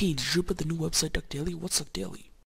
Hey, did you put the new website Duck Daily? What's Duck Daily?